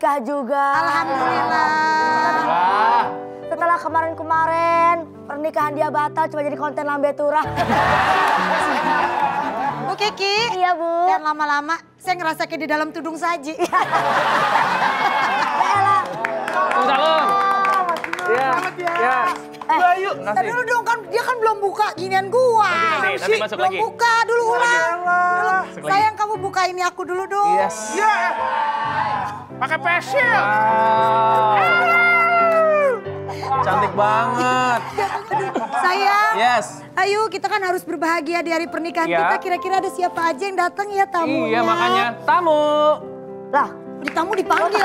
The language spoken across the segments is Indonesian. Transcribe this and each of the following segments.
Bu menikah juga. Alhamdulillah. Setelah kemarin-kemarin pernikahan dia batal cuma jadi konten lambe turah. Oke Ki. Iya, Bu. Dan lama-lama saya ngerasa kayak di dalam tudung saji. Salam. Iya. Iya. Bayu, tadi dulu dong kan dia kan belum buka ginian gua. Nanti, nanti masuk belum lagi. buka dulu ulang. Sayang kamu buka ini aku dulu dong. Yes. Ya. Pakai pesil. Cantik banget. Sayang. Yes. Ayo kita kan harus berbahagia di hari pernikahan Iya. kita. Kira-kira ada siapa aja yang datang ya tamunya? Iya makanya tamu. Lah, Di tamu dipanggil.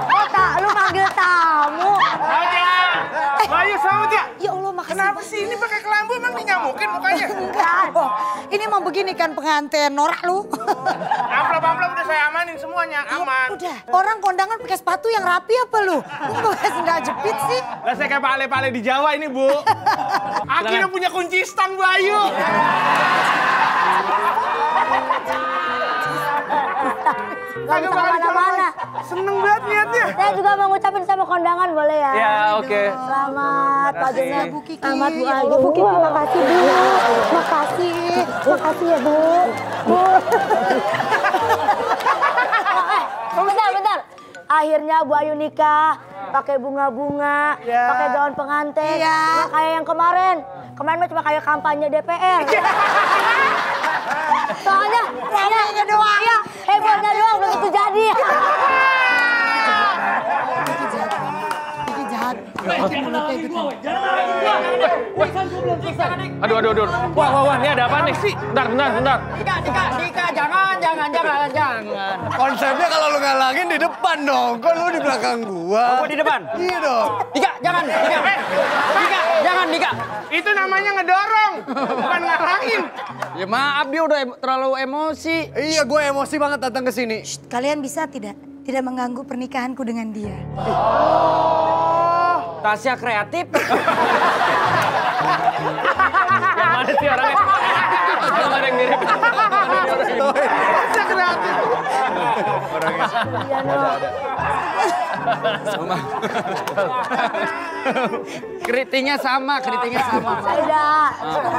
kok tak lu panggil tamu? Aja. Bayu sama dia. ya makasih. Kenapa sih ini pakai kelambu emang dinyamukin mukanya? Enggak. Oh, ini emang begini kan pengantin norak lu. Amplop-amplop udah saya amanin semuanya, aman. Udah, orang kondangan pakai sepatu yang rapi apa lu? Lu pakai sendal jepit sih. Lah saya kayak pale-pale di Jawa ini, Bu. Akhirnya punya kunci stang Bayu. Gak bisa ke mana-mana. Seneng banget niatnya. Saya juga mau ngucapin sama kondangan boleh ya? Ya oke. Selamat Pak. Bu Kiki. Selamat Bu Ya Ayu. Bu Kiki, makasih Bu. Makasih. Makasih ya Bu. Bu. Eh, bentar, bentar. Akhirnya Bu Ayu nikah, pakai bunga-bunga, pakai gaun pengantin. Iya. Nggak kayak yang kemarin. Kemarin mah cuma kayak kampanye DPR. Soalnya, Ramainya doang. Iya, hebohnya doang belum tentu jadi. gitu. Aduh aduh aduh. Wah wah wah ini ada apa nih sih? Bentar bentar bentar. Dika, Dika, Dika, jangan, jangan, jangan, jangan. Konsepnya kalau lu ngalangin di depan dong. Kok lu di belakang gua? Gua di depan. Iya dong. Dika, jangan, Dika. Dika, jangan, Dika. Itu namanya ngedorong, bukan ngalangin. Ya maaf, dia udah em- terlalu emosi. Iya, gue emosi banget datang ke sini. Kalian bisa tidak tidak mengganggu pernikahanku dengan dia? Tasya kreatif. Yang mana sih orangnya? Yang mana yang mirip? Saya kreatif. Keritingnya sama, keritingnya sama. Tidak.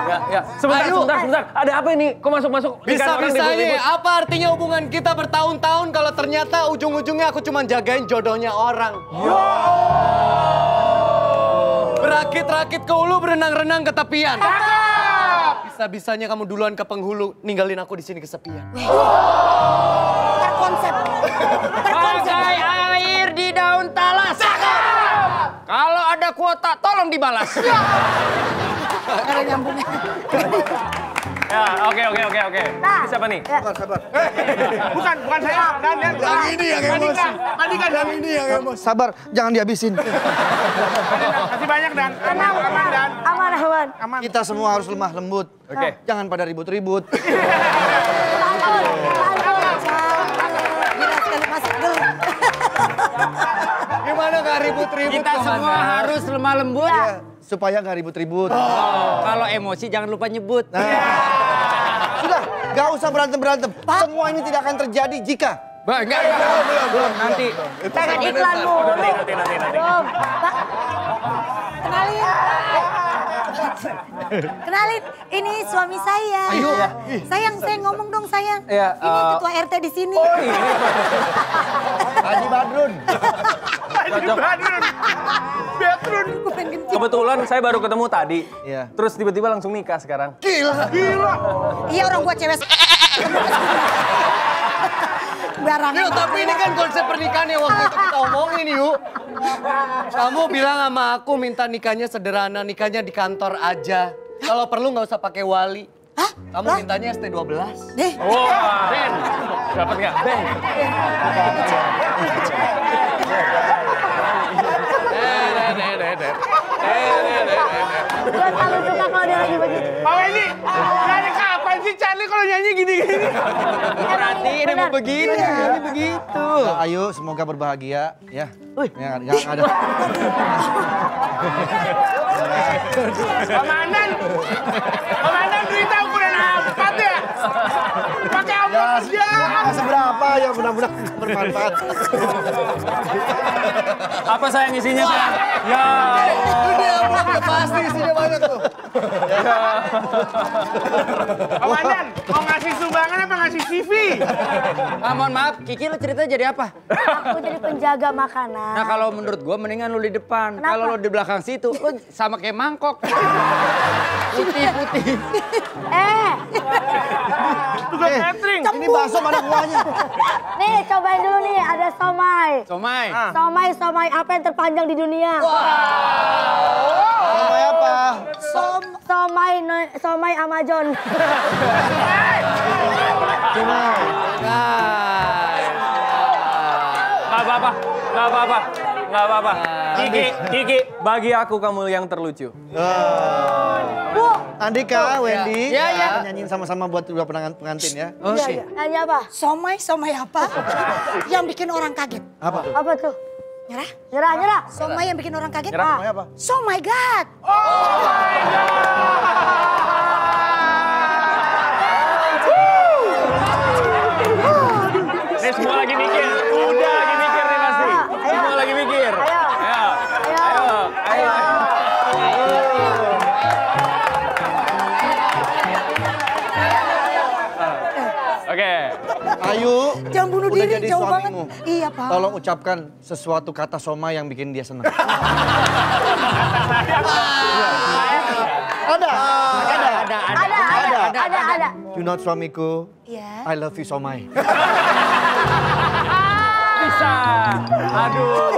Ya, ya. Sebentar, Ayo. sebentar, sebentar. Ada apa ini? Kok masuk-masuk? Bisa-bisanya apa artinya hubungan kita bertahun-tahun kalau ternyata ujung-ujungnya aku cuma jagain jodohnya orang. Berakit-rakit ke hulu, berenang-renang ke tepian. Bisa-bisanya kamu duluan ke penghulu, ninggalin aku di sini kesepian. Terkonsep. Bagai air di daun talas. Kalau ada kuota, tolong dibalas. Ada nyambungnya. Ya, oke oke oke oke. Bisa apa nih? Bukan, bukan saya. Dan, dan, Yang ini yang emosi. Andika, Yang ini yang emosi. Sabar, jangan dihabisin. Kasih banyak, Dan. Tenang, Aman, tenang. Dan. Aman, aman. Aman. Kita semua harus lemah lembut. Oke. Jangan pada ribut-ribut. Gimana gak ribut-ribut? Kita semua harus lemah lembut. Supaya nggak ribut-ribut. Kalau emosi jangan lupa nyebut. Sudah, nggak usah berantem-berantem. Semua ini tidak akan terjadi jika Bah, enggak, enggak. Belum, nanti. Pengen iklanmu. Nanti nanti nanti nanti. Belum. Kenalin. Kenalin, ini suami saya. Ayo. Sayang, saya ngomong dong sayang. Iya, ini eh, ketua RT di sini. Haji Badrun. Haji Badrun. Kencing. Kebetulan saya baru ketemu tadi. Iya. Terus tiba-tiba langsung nikah sekarang. Gila. Gila. Iya orang gua cewek. Barangan. Yuk, tapi ini kan konsep pernikahan yang waktu itu kita omongin yuk. Kamu bilang sama aku minta nikahnya sederhana, nikahnya di kantor aja. Kalau perlu nggak usah pakai wali. Hah? Kamu Lah? mintanya ST12. Deh, Wah, Ben. Dapat nggak? Ben. Gue selalu suka kalau dia lagi begitu. Pak Wendy, dari kapan sih Charlie kalau nyanyi gini-gini. Perhatiin emang begini, ini begitu. Ayo semoga berbahagia ya. Ya, nggak nggak ada. Komandan. Komandan ya. Pakai Ya, nggak seberapa ya mudah-mudahan bermanfaat. Apa sayang isinya sayang? Ya. Ini amplop udah pasti isinya banyak tuh. Komandan, mau ngasih sumbangan apa ngasih CV? Ah, mohon maaf, Kiki lu ceritanya jadi apa? Aku jadi penjaga makanan. Nah kalau menurut gua mendingan lu di depan. Kalau lu di belakang situ, lu sama kayak mangkok. Putih-putih. Eh, Catering. Ini bakso mana kuahnya? nih cobain dulu nih ada somai. Somai. Somai, somai apa yang terpanjang di dunia? Sampai apa? Som, somai, no- somai Amazon. Gak apa-apa. Gak apa-apa. Gak apa-apa. Kiki, Kiki, bagi aku kamu yang terlucu. Bu, Andika, Wendy, Ya, ya. kita nyanyiin sama-sama buat dua penangan pengantin ya. Oh, iya, iya. nanya apa? Somai, somai apa? yang bikin orang kaget. Apa? Apa tuh? Nyerah? Nyerah, nyerah. Somai yang bikin orang kaget? Nyerah. Ah. Somai apa? So my God. Nih Oke. Ayu, Jangan bunuh udah diri, jadi jauh banget. suamimu. Iya, Pak. Tolong ucapkan sesuatu kata Soma yang bikin dia senang. Ada. Ada, ada, ada, Ada, ada, ada, ada. You know suamiku, Iya. I love you Somai. Bisa. Aduh.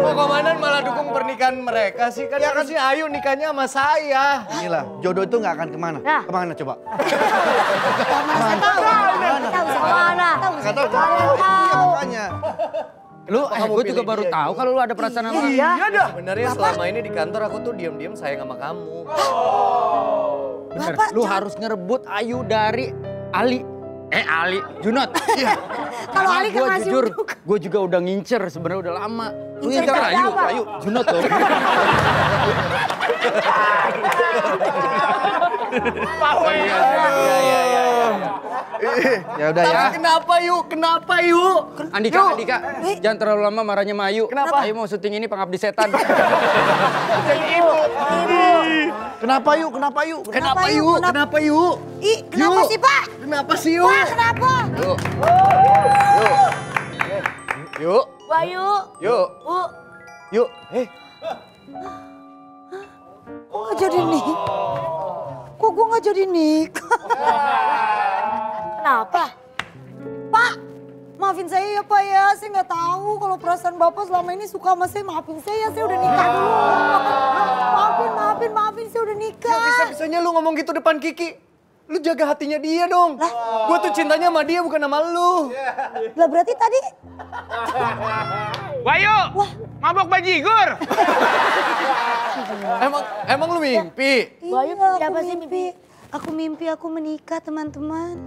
Kok komandan malah dukung pernikahan mereka sih? Kan ya kasih Ayu nikahnya sama saya. Inilah, jodoh itu nggak akan ke mana. Nah. Ke mana coba? Lu, eh, kamu gue juga baru dia tahu gitu? kalau lu ada perasaan sama Iya. Sebenarnya selama ini di kantor aku tuh diam-diam sayang sama kamu. Bener, Bapak, lu harus ngerebut Ayu dari Ali. Eh Ali, Junot. Iya. Kalau Ali kan gue masih jujur, gue juga udah ngincer sebenarnya udah lama. Lu Ngincer Ayu? Ayu, Junot tuh. Iya, iya, iya, iya. Ya udah ya. Kenapa yuk? Kenapa yuk? Andika, Andika, jangan terlalu lama marahnya sama Ayu. Kenapa? Ayu mau syuting ini pengabdi setan. Kenapa yuk? Kenapa yuk? Kenapa yuk? yuk? Kenapa- Kenapa yuk? Ih, kenapa Yuk. sih, Pak? Kenapa sih yuk? Pak, kenapa? Yuk. Yuk. Bayu, Yuk. Bu, Yuk. Eh, Kok nggak jadi nih? Kok gue nggak jadi nikah? Saya nggak tahu kalau perasaan Bapak selama ini suka sama saya. Maafin saya, saya udah nikah dulu. Maafin, maafin, maafin, saya udah nikah. bisa-bisanya lu ngomong gitu depan Kiki. Lu jaga hatinya dia dong. Gue tuh cintanya sama dia bukan sama lu. Lah berarti tadi Wayu, mabok bajigur. Emang emang lu mimpi? Bayu, Iya, siapa aku sih mimpi? Aku mimpi aku menikah teman-teman.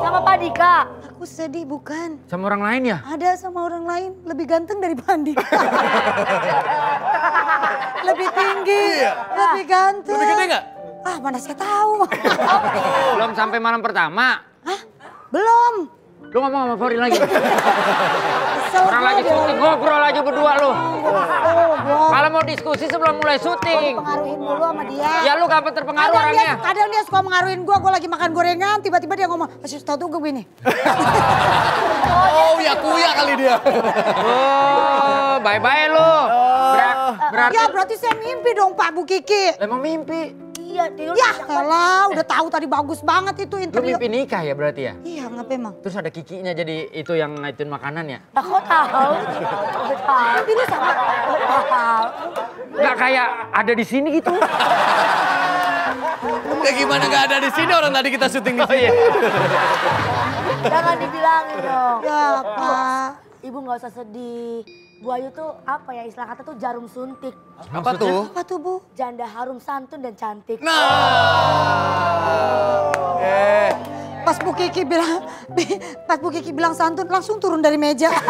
Sama Pak Dika. Aku sedih bukan. Sama orang lain ya? Ada sama orang lain lebih ganteng dari Pandi. lebih tinggi, lebih ganteng. Lebih gede nggak? Ah mana saya tahu. Belum sampai malam pertama. Hah? Belum. Lu ngomong sama Fori lagi. Orang lagi dia. syuting, ngobrol aja berdua lu. Oh, Kalau mau diskusi sebelum mulai syuting. pengaruhin dulu sama dia. Ya lu kapan terpengaruh kadang dia, orangnya? kadang dia suka mengaruhin gua, gua lagi makan gorengan, tiba-tiba dia ngomong, masih tahu tuh gue begini. Oh, ya kuya kali dia. Oh, bye-bye lu. Ber- berarti Ya berarti saya mimpi dong Pak Bu Kiki. emang mimpi. Iya, tidur. Ya elah, udah tahu tadi bagus banget itu Lu interior. mimpi nikah ya berarti ya? Iya, ngapa emang? Terus ada kikinya jadi itu yang ngaitin makanan ya? Aku tahu. Aku tahu. Ini sama. Aku tahu. Nggak kayak ada di sini gitu. Ya gimana gak ada di sini orang tadi kita syuting di sini. Jangan dibilangin dong. Ya Pak. Ibu nggak usah sedih. Bu Ayu tuh apa ya istilah kata tuh jarum suntik. Apa tuh? Apa tuh Bu? Janda harum santun dan cantik. Nah. Eh, Pas Bu Kiki bilang, pas Bu Kiki bilang santun langsung turun dari meja.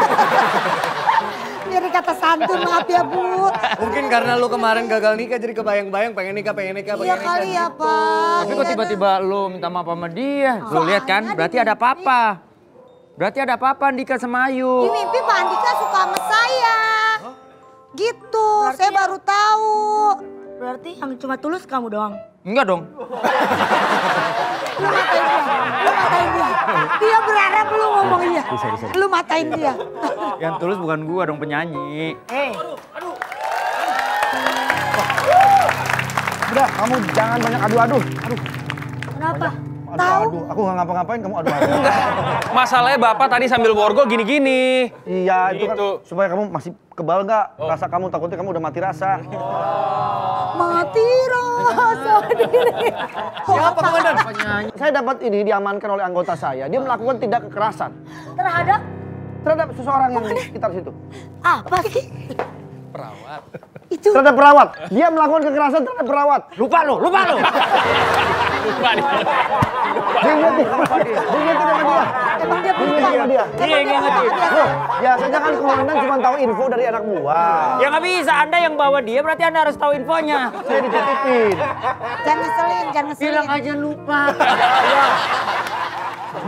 Biar dikata santun, maaf ya Bu. Mungkin karena lu kemarin gagal nikah jadi kebayang-bayang pengen nikah, pengen nikah, pengen Iya nikah. kali ya Pak. Tapi kok tiba-tiba lu minta maaf sama dia? Lu lihat kan, berarti ada apa-apa. Berarti ada apa-apa Andika sama Di Ayu. mimpi Pak Andika suka. Gitu, saya baru tahu. Berarti yang cuma tulus kamu doang. Enggak dong. Lu matain dia, lu matain dia. Dia berharap lu ngomong iya. Lu matain dia. Yang tulus bukan gua dong penyanyi. Eh, Udah, kamu jangan banyak adu-adu. Aduh, kenapa? Tahu. adu. Aku nggak ngapa-ngapain, kamu adu-adu. Masalahnya bapak tadi sambil borgo gini-gini. iya, itu kan Gitu. supaya kamu masih kebal nggak? Rasa kamu takutnya kamu udah mati rasa. Mati rasa diri. Siapa komandan? Saya dapat ini diamankan oleh anggota saya. Dia melakukan tindak kekerasan Terhadap terhadap seseorang yang di sekitar situ. apa sih? Itu Terhadap perawat. Dia melakukan kekerasan terhadap perawat. Lupa lu, lupa lu. Diingetin sama dia. Diingetin sama dia. emang dia pelupa. sama dia. Iya, ngingetin. Loh, biasanya kan komandan cuma tahu info dari anak buah. Ya nggak bisa, Anda yang bawa dia berarti Anda harus tahu infonya. Saya dititipin. Jangan ngeselin, jangan ngeselin. Bilang aja lupa.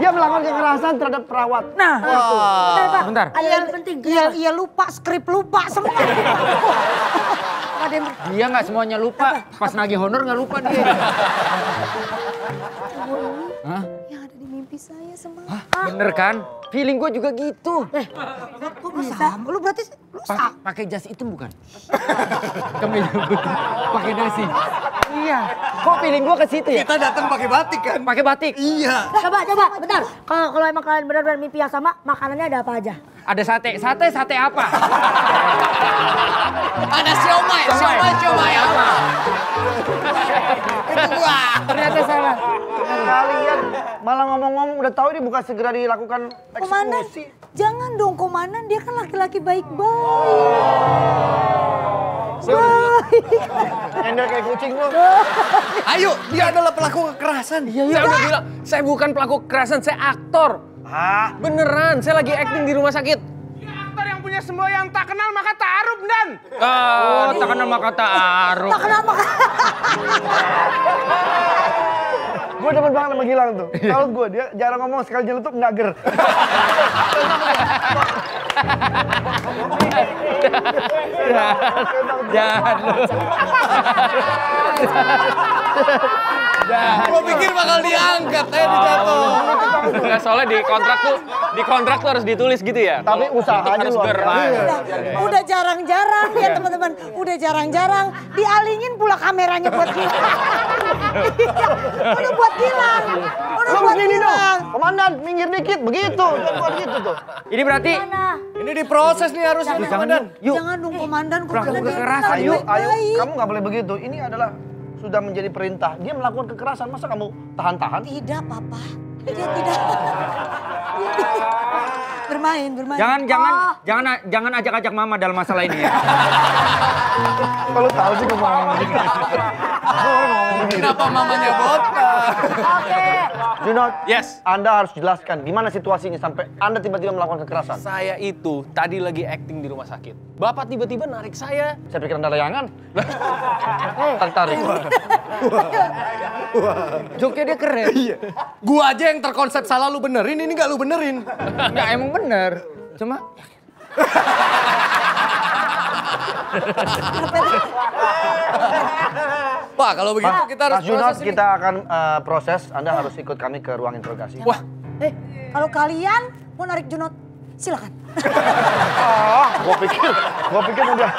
Dia melakukan kekerasan terhadap perawat. Nah, Bentar, Pak. Bentar. Ada yang penting. Iya, iya lupa, skrip lupa semua. Ada yang dia nggak semuanya lupa. Pas nagih honor nggak lupa dia. Hah? yang ada di mimpi saya semalam. Bener kan? Feeling gue juga gitu. Eh, Kok bisa? Lu berarti lu Pa- pakai jas itu bukan? Kemeja putih, pakai dasi. Iya. Kok feeling gue ke situ ya? Kita datang pakai batik kan? Pakai batik. Iya. coba, coba, bentar. Kalau kalau emang kalian benar-benar mimpi yang sama, makanannya ada apa aja? Ada sate. Sate, sate apa? Ada siomay, siomay, siomay apa? Itu gua. Ternyata salah. Kalian malah ngomong-ngomong udah tahu ini bukan segera dilakukan Komandan, eksekusi. jangan dong komandan, dia kan laki-laki baik-baik. Nyender kayak kucing lu. Ayo, dia adalah pelaku kekerasan. Saya udah bilang, saya bukan pelaku kekerasan, saya aktor. Ah, Beneran, saya lagi acting di rumah sakit. Aktor yang punya semua yang tak kenal maka taruh dan. Oh, tak kenal maka taruh. Tak kenapa gue demen banget sama Gilang tuh. Kalau gue dia jarang ngomong sekali nyelutup nggak ger. Jahat Gua pikir bakal diangkat, eh dijatuh. Enggak, soalnya di kontrak tuh, di kontrak tuh harus ditulis gitu ya. Tapi usahanya harus luar biasa. Udah, udah jarang-jarang ya teman-teman, udah jarang-jarang dialingin pula kameranya buat. Iya, udah buat Gilang, udah buat. Gilang. Komandan, minggir dikit. Begitu. Buat gitu tuh. Ini berarti? Ini diproses nih harusnya nih, komandan. Jangan dong komandan, dia kekerasan, Ayo, ayo. Kamu nggak boleh begitu. Ini adalah sudah menjadi perintah. Dia melakukan kekerasan. Masa kamu tahan-tahan? Tidak, Papa. Dia tidak. bermain, bermain. Jangan jangan Oh, jangan jangan ajak-ajak mama dalam masalah ini ya. Kalau tahu sih ngomong gitu. Kenapa mamanya botak? Oke. Junot, Yes. Anda harus jelaskan gimana situasinya sampai Anda tiba-tiba melakukan kekerasan. Saya itu tadi lagi acting di rumah sakit. Bapak tiba-tiba narik saya. Saya pikir Anda layangan. Tarik-tarik. Joknya dia keren. Iya. Gua aja yang terkonsep salah lu benerin, ini nggak lu benerin. Enggak emang bener. Cuma Pak, kalau begitu kita harus Mas Junot, kita akan eh, proses. Anda harus ikut kami ke ruang interogasi. Wah, Eh, kalau kalian mau narik Junot, silakan. Gua pikir, gua pikir udah.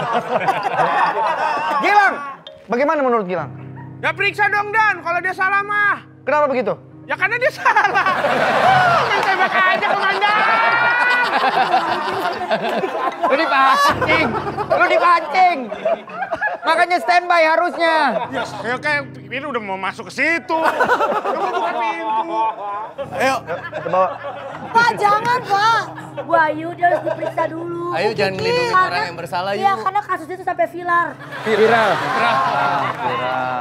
Gilang, bagaimana menurut Gilang? Ya periksa dong Dan, kalau dia salah mah. Kenapa begitu? Ya karena dia salah. Main tembak aja komandan. lu dipancing. Lu dipancing. Makanya standby harusnya. Ya kayak ini udah mau masuk ke situ. Mau buka pintu. Ayo, Kita bawa. Pak, jangan, Pak. Bu Ayu dia harus diperiksa dulu. ayo jangan ngelindungin Karena- orang yang bersalah Iya, karena kasus itu sampai viral. Viral.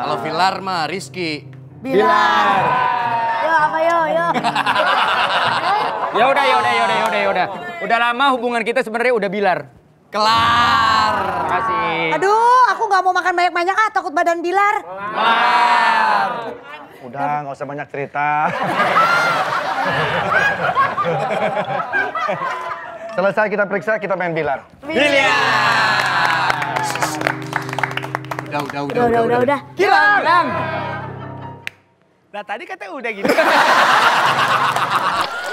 Kalau Vilar mah Rizky. Bilar. Yo, apa yo, yo. Ya udah, ya udah, ya udah, ya udah, ya udah. Udah lama hubungan kita sebenarnya udah bilar. Kelar. Terima kasih. Aduh, aku nggak mau makan banyak-banyak ah, takut badan bilar. Udah, nggak usah banyak cerita. Selesai kita periksa, kita main bilar. Udah, udah, udah, Udah, udah, udah, udah. Gilang. Nah tadi katanya udah gitu.